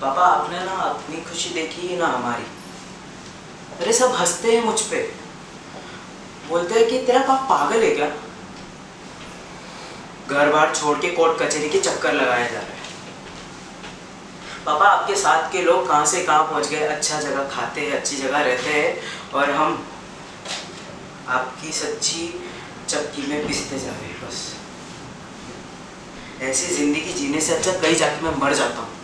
पापा, आपने ना अपनी खुशी देखी ना हमारी। अरे, सब हँसते हैं मुझ पे। बोलते हैं कि तेरा पाप पागल है क्या? घर बार छोड़ के कोर्ट कचहरी के चक्कर लगाया जा रहा है। पापा, आपके साथ के लोग कहाँ से कहाँ पहुँच गए? अच्छा जगह खाते हैं, अच्छी जगह रहते हैं और हम आपकी सच्ची चक्की में पिसते जा रहे हैं, बस। ऐसी ज़िंदगी जीने से अच्छा कहीं जाके मैं मर जाता हूँ।